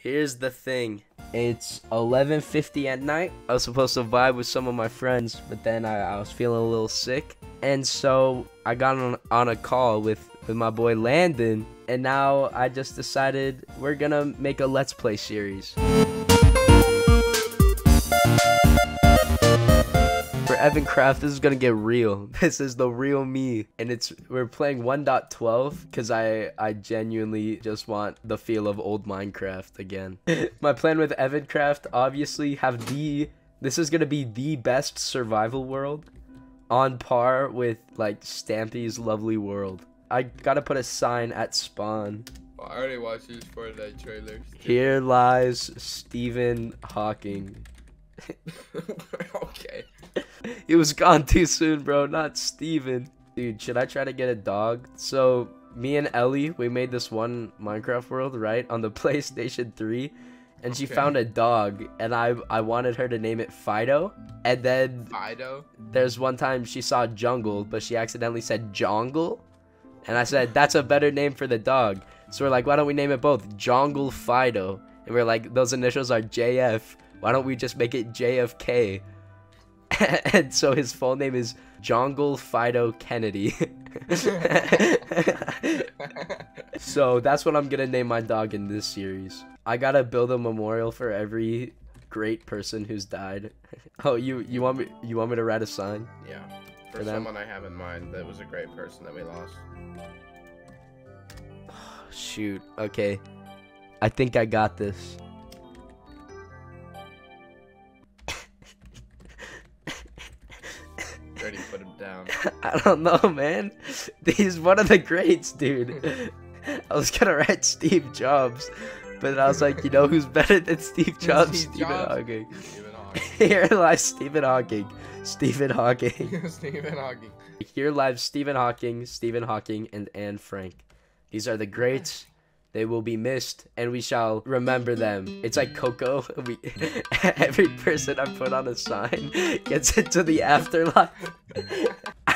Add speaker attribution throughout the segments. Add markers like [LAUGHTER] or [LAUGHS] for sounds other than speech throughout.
Speaker 1: Here's the thing. It's 11:50 at night. I was supposed to vibe with some of my friends, but then I, I was feeling a little sick, and so I got on on a call with with my boy Landon, and now I just decided we're gonna make a let's play series. Evan Craft, this is gonna get real. [LAUGHS] This is the real me, and it's we're playing 1.12 because I I genuinely just want the feel of old Minecraft again. [LAUGHS] My plan with Evan Craft, obviously, have the this is gonna be the best survival world, on par with like Stampy's Lovely World. I gotta put a sign at spawn.
Speaker 2: I already watched his Fortnite trailers.
Speaker 1: Here lies Stephen Hawking. [LAUGHS]
Speaker 2: okay.
Speaker 1: He was gone too soon, bro. Not Steven. Dude, should I try to get a dog? So, me and Ellie, we made this one Minecraft world, right? On the [LAUGHS] PlayStation 3. And she
Speaker 2: Okay.
Speaker 1: found a dog, and I I wanted her to name it Fido. And then
Speaker 2: Fido.
Speaker 1: there's one time she saw Jungle, but she accidentally said Jongle. And I said, that's a better name for the dog. So we're like, why don't we name it both? Jongle Fido. And we're like, those initials are JF. Why don't we just make it JFK? [LAUGHS] and so his full name is Jongle Fido Kennedy. [LAUGHS] so that's what I'm gonna name my dog in this series. I gotta build a memorial for every great person who's died. [LAUGHS] Oh, you you want me you want me to write a sign?
Speaker 2: yeah. For,
Speaker 1: For them?
Speaker 2: someone I have in mind that was a great person that we lost. [SIGHS]
Speaker 1: Shoot. Okay. I think I got this. I don't know, man. [LAUGHS] He's one of the greats, dude. I was gonna write Steve Jobs, but I was like, you know who's better than Steve Jobs?
Speaker 2: Steve
Speaker 1: Stephen
Speaker 2: Jobs?
Speaker 1: Hawking.
Speaker 2: Stephen [LAUGHS] Hawking.
Speaker 1: Here lies Stephen Hawking. Stephen Hawking. [LAUGHS]
Speaker 2: Stephen Hawking.
Speaker 1: Here lives Stephen Hawking, Stephen Hawking, and Anne Frank. These are the greats. They will be missed, and we shall remember them. It's like Coco. We, every person I put on a sign gets into the afterlife.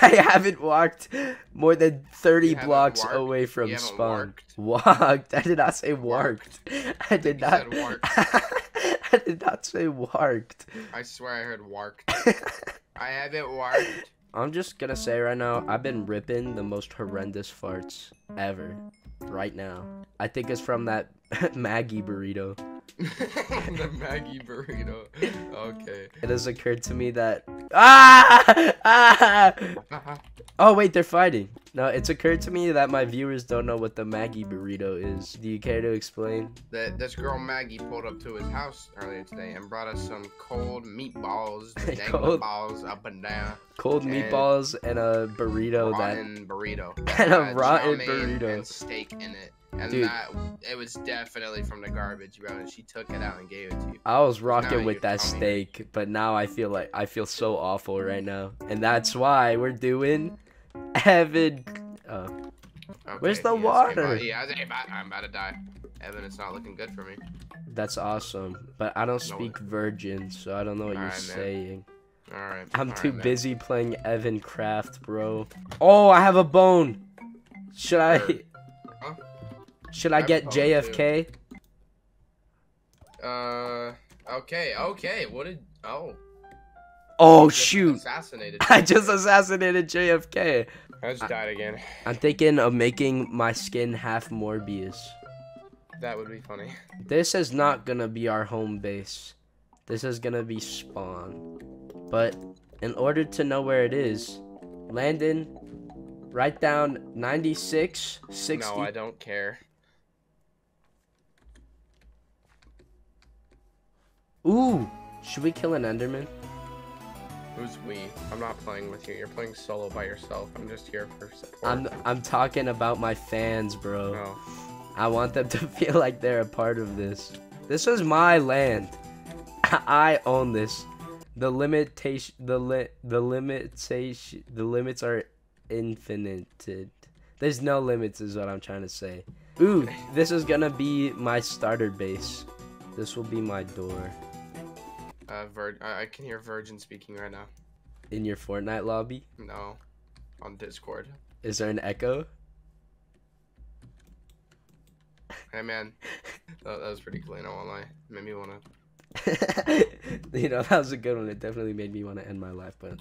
Speaker 1: [LAUGHS] I haven't walked more than 30
Speaker 2: You
Speaker 1: blocks
Speaker 2: warked?
Speaker 1: away from
Speaker 2: You
Speaker 1: spawn. Walked. I did not say warked. I did
Speaker 2: You
Speaker 1: not. [LAUGHS] I did not say warked.
Speaker 2: I swear I heard warked. [LAUGHS] I haven't warked.
Speaker 1: I'm just gonna say right now, I've been ripping the most horrendous farts ever. Right now. I think it's from that Maggie burrito.
Speaker 2: The Maggie burrito. Okay.
Speaker 1: It has occurred to me that. Ah! ah! Oh, wait, they're fighting. No, it's occurred to me that my viewers don't know what the Maggie burrito is. Do you care to explain?
Speaker 2: that this girl Maggie pulled up to his house earlier today and brought us some cold meatballs, [LAUGHS]
Speaker 1: Cold-
Speaker 2: balls up and down,
Speaker 1: Cold
Speaker 2: And-
Speaker 1: meatballs and a burrito that.
Speaker 2: rotten burrito, [LAUGHS]
Speaker 1: And a rotten burrito.
Speaker 2: and steak in it, and
Speaker 1: Dude.
Speaker 2: that it was definitely from the garbage, bro. And she took it out and gave it to you.
Speaker 1: I was
Speaker 2: Now
Speaker 1: rocking with that
Speaker 2: telling me.
Speaker 1: steak, but now I feel like I feel so awful right now, and that's why we're doing Evan. Oh,
Speaker 2: Okay,
Speaker 1: Where's the
Speaker 2: he has
Speaker 1: water?
Speaker 2: about- he has a- about- I'm about to die. Evan, it's not looking good for me.
Speaker 1: that's awesome, but I don't
Speaker 2: No.
Speaker 1: speak virgin, so I don't know what you're
Speaker 2: Alright, man.
Speaker 1: saying.
Speaker 2: All right.
Speaker 1: I'm
Speaker 2: all
Speaker 1: too
Speaker 2: right, man.
Speaker 1: busy playing Evan Craft, bro. Oh, I have a bone. Should I?
Speaker 2: Sure. Huh?
Speaker 1: Should I get JFK?
Speaker 2: Uh. Okay. Okay. What did? Oh.
Speaker 1: Oh shoot!
Speaker 2: Assassinated. [LAUGHS]
Speaker 1: I just assassinated JFK.
Speaker 2: I just died again.
Speaker 1: I'm thinking of making my skin half Morbius.
Speaker 2: That would be funny.
Speaker 1: This is not gonna be our home base. This is gonna be spawn. But in order to know where it is, Landon, write down 96, 60.
Speaker 2: No, I don't care.
Speaker 1: Ooh, should we kill an Enderman?
Speaker 2: Who's we? I'm not playing with you. You're playing solo by yourself. I'm just here for support.
Speaker 1: I'm I'm talking about my fans, bro.
Speaker 2: Oh.
Speaker 1: I want them [LAUGHS] to feel like they're a part of this. This is my land. [LAUGHS] I own this. The limitation, the li- the limitation, the limits are infinite. There's no limits, is what I'm trying to say. Ooh, this is gonna be my starter base. This will be my door
Speaker 2: Uh, Vir- I-, I can hear Virgin speaking right now.
Speaker 1: in your Fortnite lobby.
Speaker 2: No, on Discord.
Speaker 1: Is there an echo?
Speaker 2: Hey man, that, that was pretty clean. I won't lie. Made me wanna. [LAUGHS]
Speaker 1: you know, that was a good one. It definitely made me want to end my life, but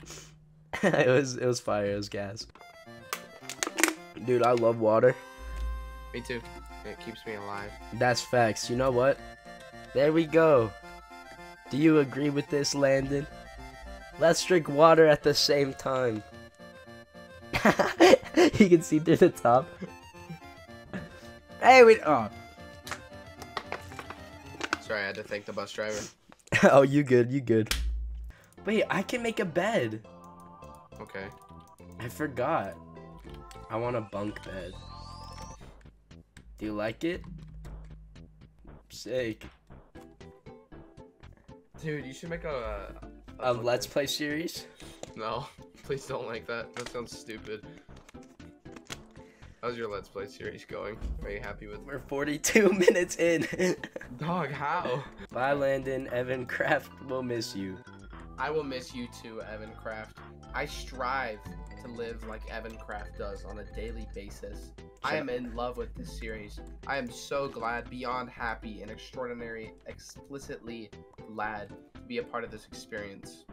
Speaker 1: [LAUGHS] it was it was fire. It was gas. Dude, I love water.
Speaker 2: Me too. It keeps me alive.
Speaker 1: That's facts. You know what? There we go. Do you agree with this, Landon? Let's drink water at the same time. [LAUGHS] you can see through the top. hey, we. Oh.
Speaker 2: Sorry, I had to thank the bus driver. [LAUGHS]
Speaker 1: oh, you good? You good? Wait, I can make a bed.
Speaker 2: Okay.
Speaker 1: I forgot. I want a bunk bed. Do you like it? Sick.
Speaker 2: Dude, you should make a.
Speaker 1: A let's play series?
Speaker 2: No, [LAUGHS] please don't like that. That sounds stupid. How's your let's play series going? Are you happy with?
Speaker 1: We're 42 [LAUGHS] minutes in. [LAUGHS]
Speaker 2: Dog, how?
Speaker 1: Bye, Landon. Evan Craft will miss you.
Speaker 2: I will miss you too, Evan Craft. I strive to live like Evan Craft does on a daily basis. I am in love with this series. I am so glad, beyond happy, and extraordinary, explicitly glad to be a part of this experience.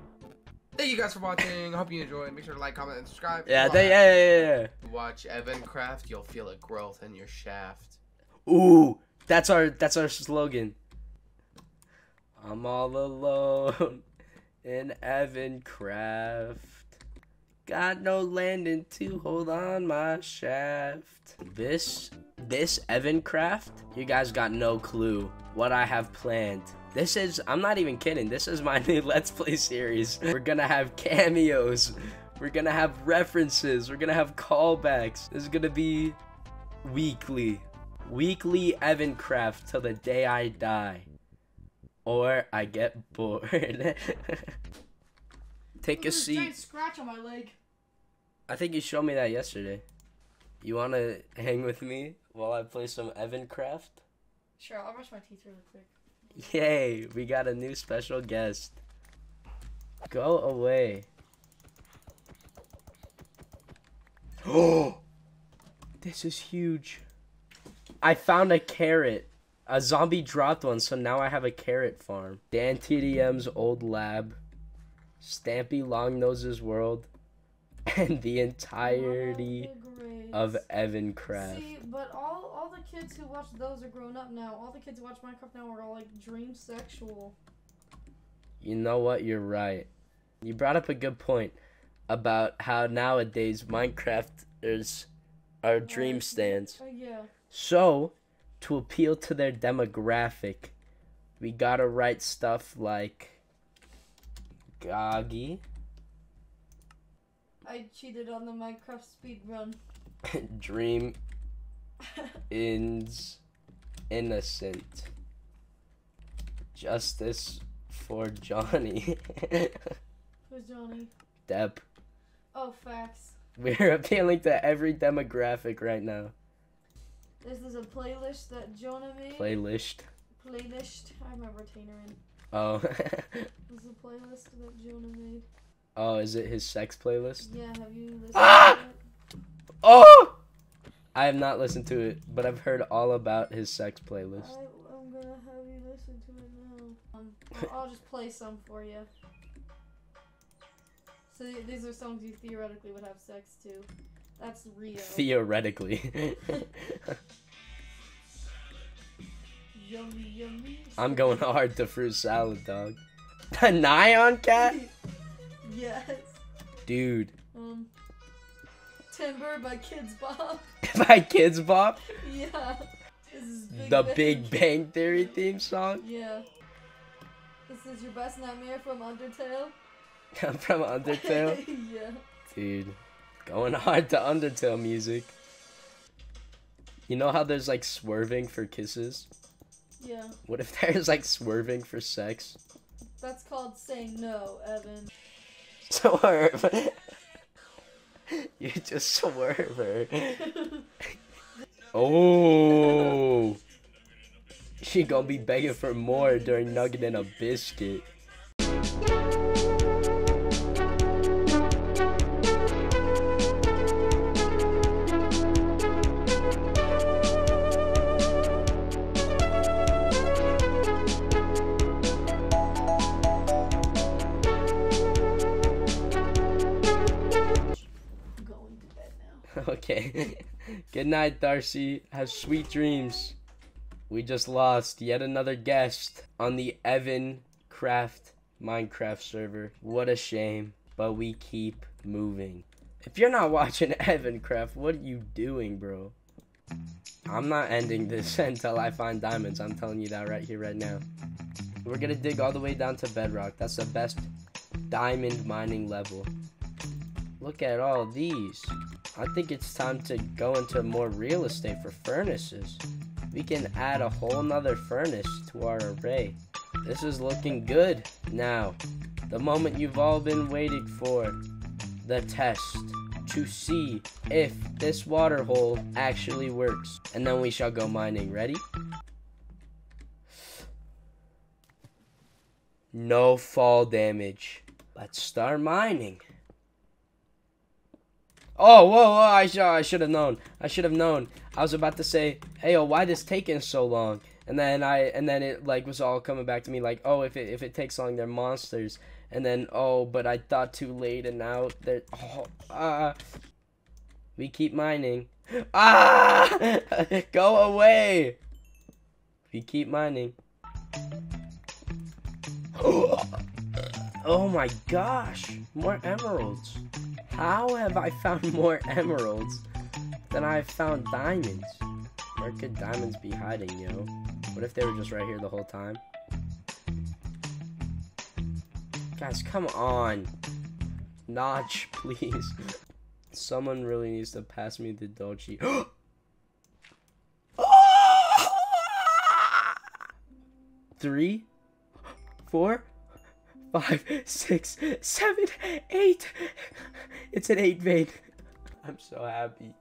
Speaker 2: Thank you guys for watching. I Hope you enjoyed. Make sure to like, comment, and subscribe.
Speaker 1: Yeah, they, yeah, yeah, yeah.
Speaker 2: Watch Evan Craft. You'll feel a growth in your shaft.
Speaker 1: Ooh, that's our that's our slogan. I'm all alone in Evan Craft. Got no landing to hold on my shaft. This this Evan Craft, you guys got no clue what I have planned. This is I'm not even kidding. This is my [LAUGHS] new Let's Play series. We're gonna have cameos. We're gonna have references. We're gonna have callbacks. This is gonna be weekly. Weekly Evan Craft till the day I die. Or I get bored. [LAUGHS] Take a seat.
Speaker 3: scratch on my leg.
Speaker 1: I think you showed me that yesterday. You wanna hang with me while I play some Evan Craft?
Speaker 3: Sure, I'll brush my teeth really quick.
Speaker 1: Yay, we got a new special guest. Go away. Oh, [GASPS] this is huge. I found a carrot. A zombie dropped one, so now I have a carrot farm. Dan TDM's old lab, Stampy Longnose's world, [LAUGHS] and the entirety of Evan Craft.
Speaker 3: See, but all all the kids who watch those are grown up now. All the kids who watch Minecraft now are all like dream sexual.
Speaker 1: You know what? You're right. You brought up a good point about how nowadays Minecrafters are dream
Speaker 3: Right.
Speaker 1: stands.
Speaker 3: Oh uh, yeah.
Speaker 1: So, to appeal to their demographic, we gotta write stuff like Goggy,
Speaker 3: I cheated on the Minecraft speed run. [LAUGHS]
Speaker 1: Dream is innocent. Justice for Johnny. [LAUGHS]
Speaker 3: Who's Johnny?
Speaker 1: Depp.
Speaker 3: Oh, facts.
Speaker 1: We're appealing to every demographic right now.
Speaker 3: This is a playlist that Jonah made.
Speaker 1: Playlist.
Speaker 3: playlist. I have my retainer in.
Speaker 1: Oh.
Speaker 3: This is a [LAUGHS] playlist that Jonah made.
Speaker 1: oh, is it his sex playlist?
Speaker 3: Yeah, have you listened
Speaker 1: Ah!
Speaker 3: to it?
Speaker 1: Oh! I have not listened to it, but I've heard all about his sex playlist.
Speaker 3: I, I'm gonna have you listen to it now. Um, I'll, I'll just play some for you. So these are songs you theoretically would have sex to. That's real.
Speaker 1: Theoretically. [LAUGHS] [LAUGHS]
Speaker 3: yummy, yummy.
Speaker 1: I'm going hard to fruit salad, dog. [LAUGHS] A Nyan cat? [LAUGHS]
Speaker 3: yes.
Speaker 1: Dude.
Speaker 3: Um. Timber by Kidz Bop. [LAUGHS]
Speaker 1: by Kidz Bop?
Speaker 3: yeah. Big
Speaker 1: The
Speaker 3: Bang.
Speaker 1: Big Bang Theory theme song?
Speaker 3: Yeah. This is your best nightmare from Undertale.
Speaker 1: From Undertale?
Speaker 3: yeah.
Speaker 1: Dude. Going hard to Undertale music. You know how there's like swerving for kisses?
Speaker 3: Yeah.
Speaker 1: What if there's like swerving for sex?
Speaker 3: That's called saying no, Evan.
Speaker 1: Swerve. [LAUGHS] you just swerve her. [LAUGHS] Oh. She gonna be begging for more during Nugget and a biscuit. Good night, Darcy. Have sweet dreams. We just lost yet another guest on the Evan Craft Minecraft server. What a shame. But we keep moving. If you're not watching [LAUGHS] Evan Craft, what are you doing, bro? I'm not ending this [LAUGHS] until I find diamonds. I'm telling you that right here, right now. We're gonna dig all the way down to bedrock. That's the best diamond mining level. Look at all these. I think it's time to go into more real estate for furnaces. We can add a whole nother furnace to our array. This is looking good. Now, the moment you've all been waiting for. The test to see if this water hole actually works. And then we shall go mining. Ready? No fall damage. Let's start mining. Oh, whoa, whoa, I, sh I should have known. I should have known. I was about to say, hey, oh, why this taking so long? And then I, and then it, like, was all coming back to me, like, oh, if it, if it takes long, they're monsters. And then, oh, but I thought too late, and now they're, oh. Uh, we keep mining. Ah! [LAUGHS] Go away! We keep mining. [GASPS] oh my gosh! More emeralds. How have I found [LAUGHS] more emeralds than I've found diamonds? Where could diamonds be hiding, yo? What if they were just right here the whole time? Guys, come on. Notch, [LAUGHS] please. Someone really needs to pass me the Dolce. [GASPS] [GASPS] Three, four, five, six, seven, eight. It's an eight vein. I'm so happy.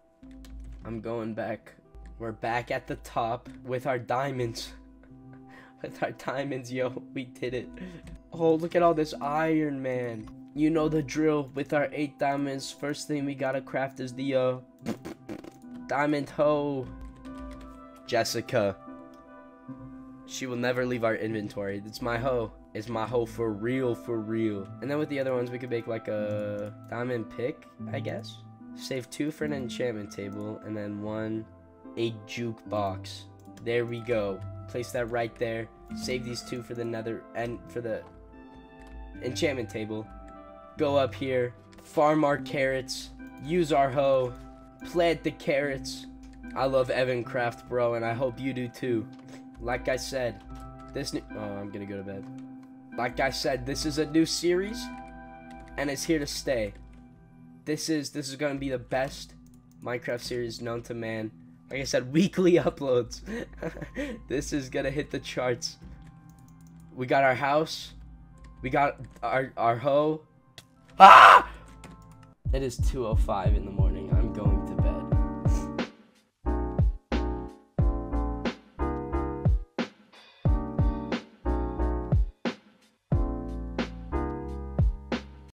Speaker 1: I'm going back. We're back at the top with our diamonds. [LAUGHS] with our diamonds, yo. We did it. Oh, look at all this iron, man. You know the drill. With our eight diamonds, first thing we gotta craft is the, uh... Diamond hoe. Jessica. She will never leave our inventory. It's my hoe. It's my hoe for real, for real. And then with the other ones, we could make like a diamond pick, I guess. Save two for an enchantment table, and then one, a jukebox. There we go. Place that right there. Save these two for the nether, and for the enchantment table. Go up here, farm our carrots, use our hoe, plant the carrots. I love Evan Craft, bro, and I hope you do too. Like I said, this new- Oh, I'm gonna go to bed. Like I said, this is a new series, and it's here to stay. This is this is gonna be the best Minecraft series known to man. Like I said, [LAUGHS] weekly uploads. [LAUGHS] this is gonna hit the charts. We got our house. We got our our hoe. Ah! It is 2:05 in the morning.